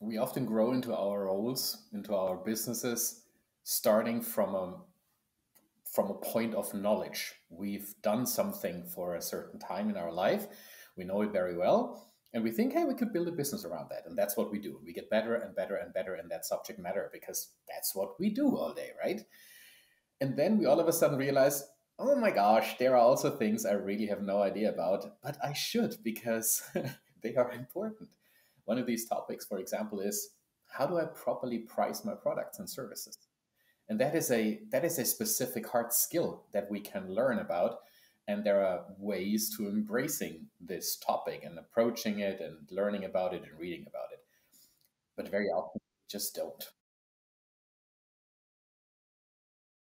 we often grow into our roles, into our businesses, starting from a from a point of knowledge. We've done something for a certain time in our life. We know it very well. And we think, hey, we could build a business around that. And that's what we do. We get better and better and better in that subject matter because that's what we do all day, right? And then we all of a sudden realize, oh my gosh, there are also things I really have no idea about, but I should because they are important. One of these topics, for example, is how do I properly price my products and services? And that is a that is a specific hard skill that we can learn about. And there are ways to embracing this topic and approaching it and learning about it and reading about it. But very often just don't.